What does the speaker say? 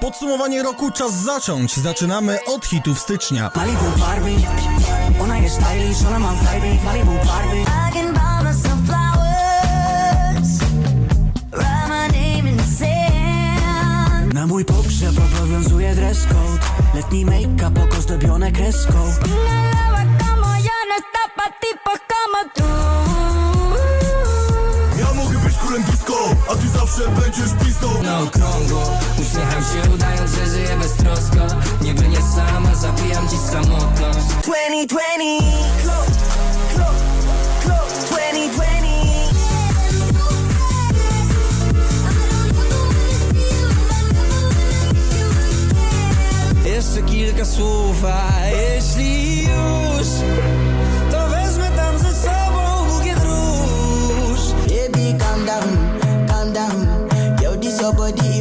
Podsumowanie roku czas zacząć. Zaczynamy od hitów stycznia. Malibu Barbie Ona jest stylish, ona ma vibe Malibu Barbie I can buy myself flowers, write my name in the sand. Na mój pogrzeb obowiązuje dress code Letni make-up, oko zdobione kreską no. Ja mogę być królem disco, a ty zawsze będziesz pistą na okrągło Uśmiecham samedi, ça monte là. 2020, clo, clo, clo, 2020. Esse Kirka Suva. Talvez metamos a sabão no Guedrus. Baby, calm down, calm down. eu disse body.